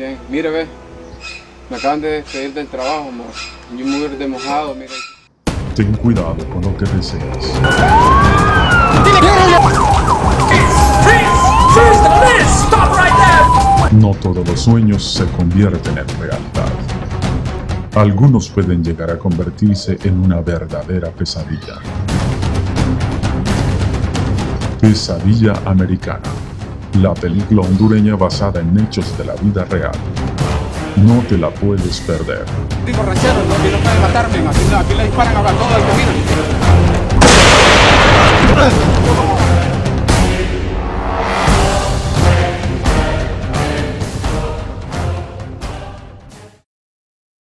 Bien, mire, ve. Me acaban de despedir del trabajo, mo. Yo me de mojado, mire. Ten cuidado con lo que deseas. No todos los sueños se convierten en realidad. Algunos pueden llegar a convertirse en una verdadera pesadilla. Pesadilla Americana, la película hondureña basada en hechos de la vida real. No te la puedes perder. Digo, ranchero, no, pueden matarme. Aquí, aquí le disparan a todo el camino.